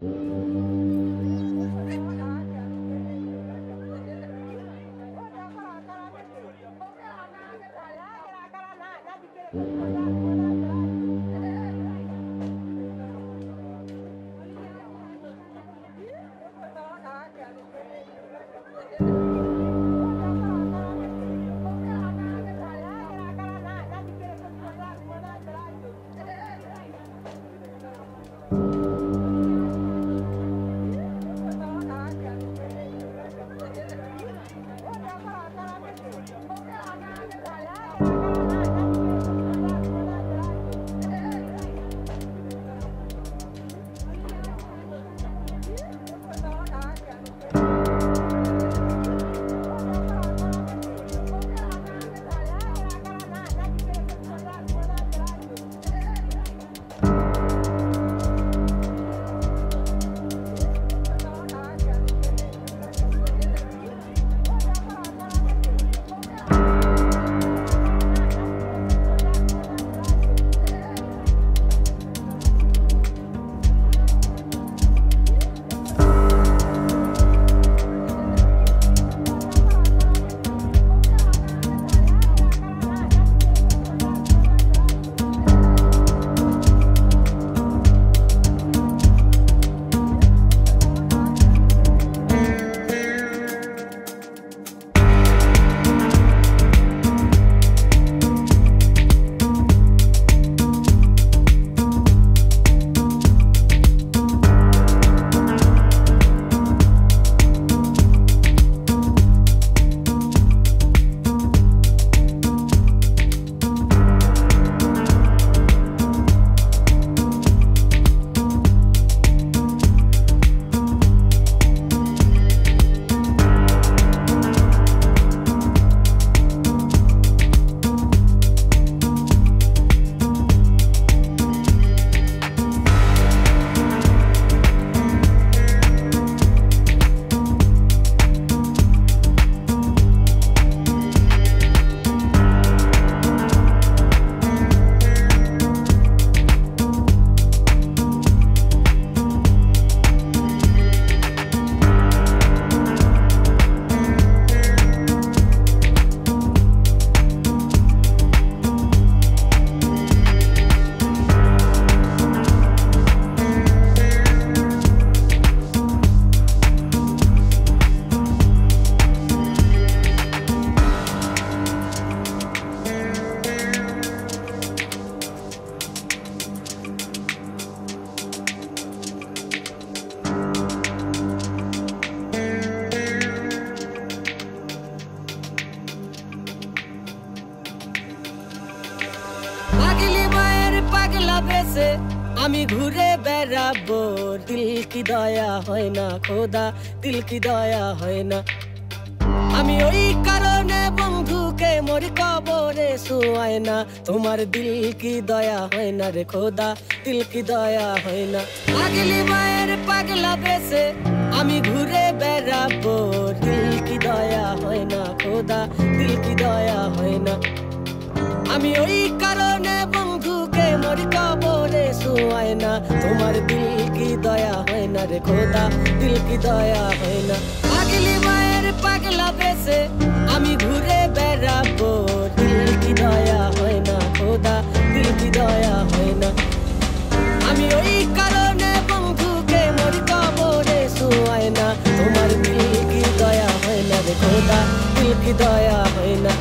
পাগলি কি দয়া হয় না, খোদা, দিল কি দয়া হয় না। আমি ওই কারণে বন্ধুকে মরি কবরে শুয়ায় না। তোমার দিল কি দয়া হয় না রে খোদা, দিল কি দয়া হয় না। পাগলি মায়ের পাগলা বেসে আমি ঘুরে বেড়াবো। দিল কি দয়া হয় না, খোদা, দিল কি দয়া হয় না। আমি ওই কারণে বন্ধুকে মরি কবরে শুয়ায় না তোমার দিল কি দয়া হয় না রে খোদা, দিল কি দয়া হয় না। পাগলি মায়ের পাগলা বেসে আমি ঘুরে বেড়াবো, দিল কি দয়া হয় না খোদা, দিল কি দয়া হয় না। আমি ওই কারণে বন্ধুকে মরি কবরে শুয়ায় না তোমার দিল কি দয়া হয় না রে খোদা, দিল কি দয়া হয় না।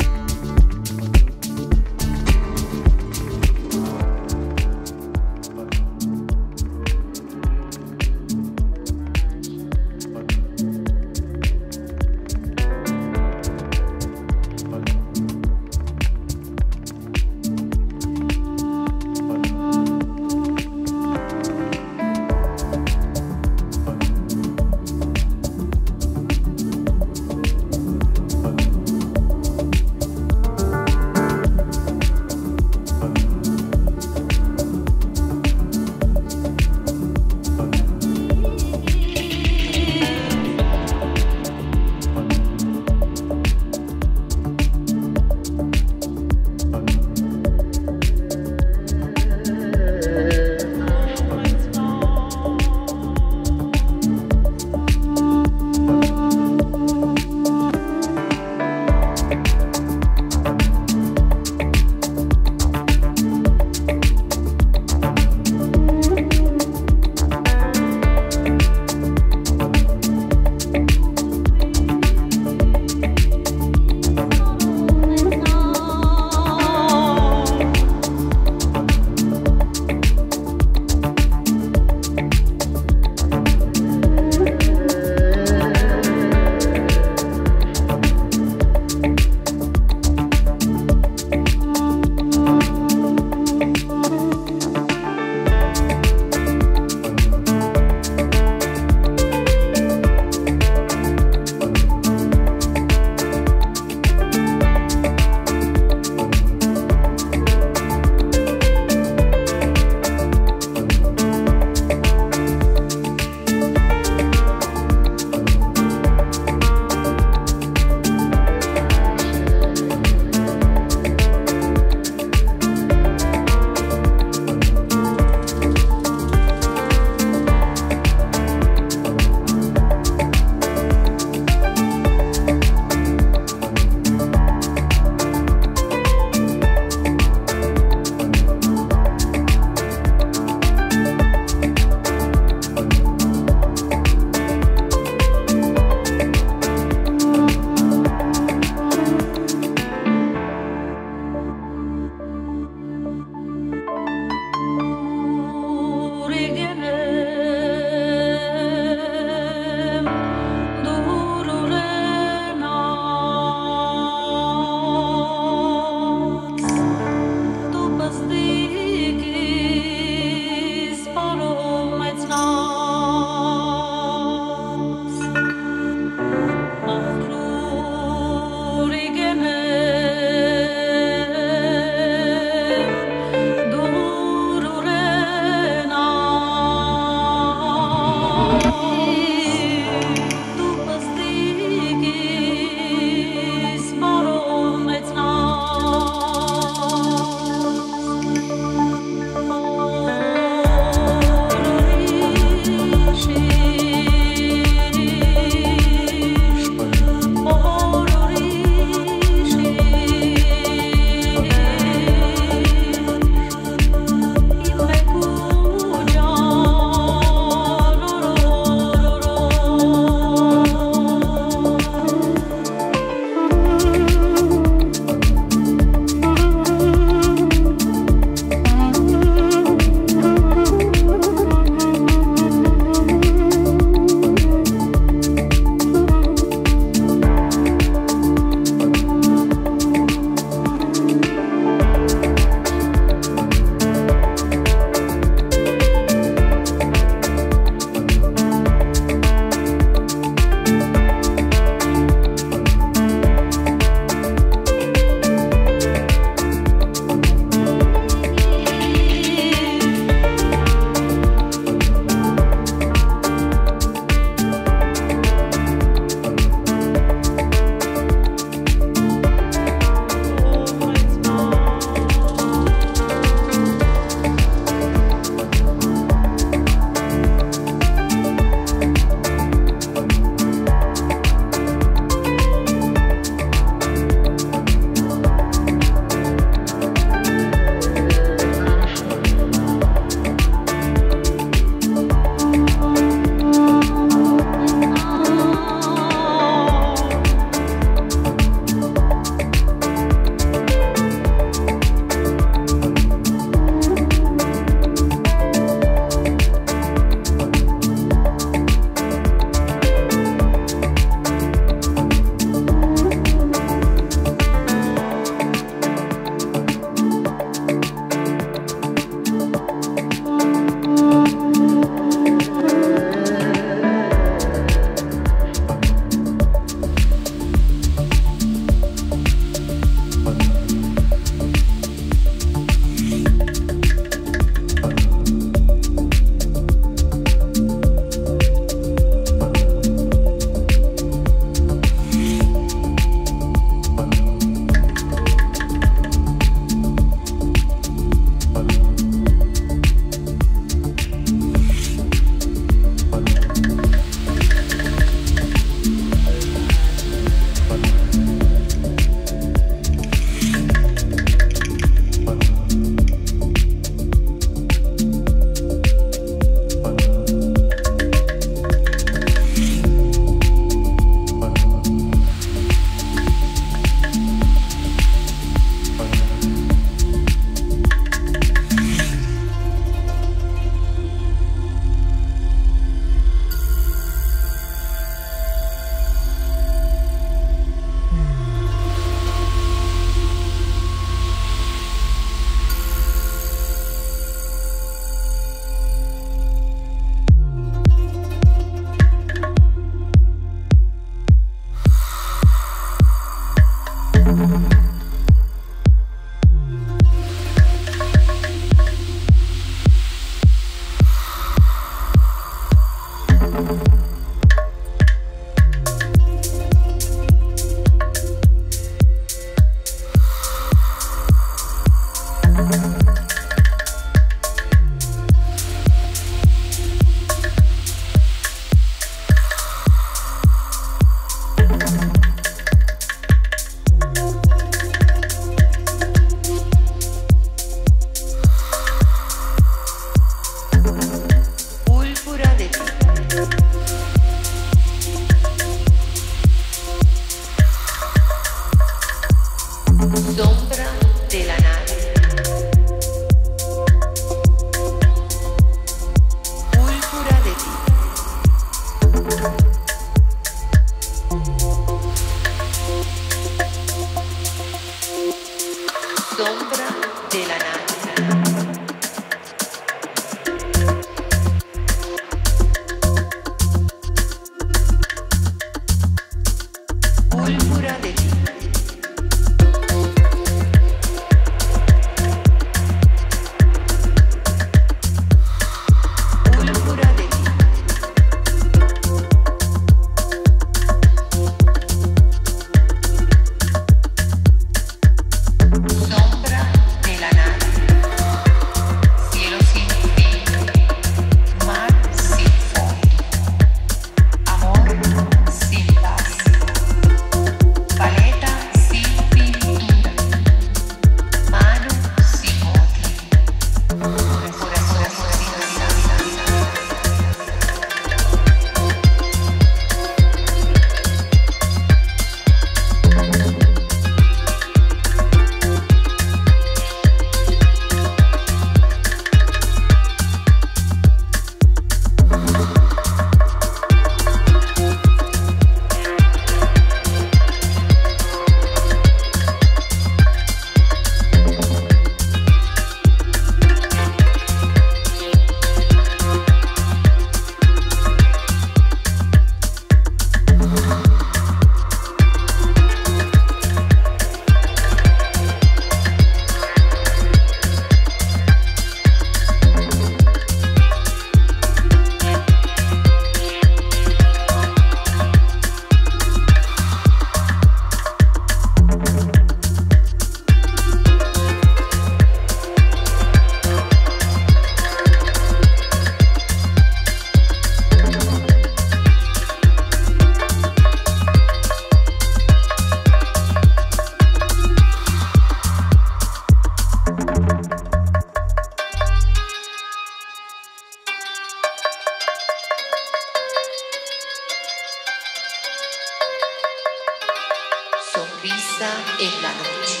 En la noche.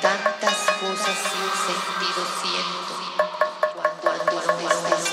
Tantas cosas sin sentido siento cuando me estás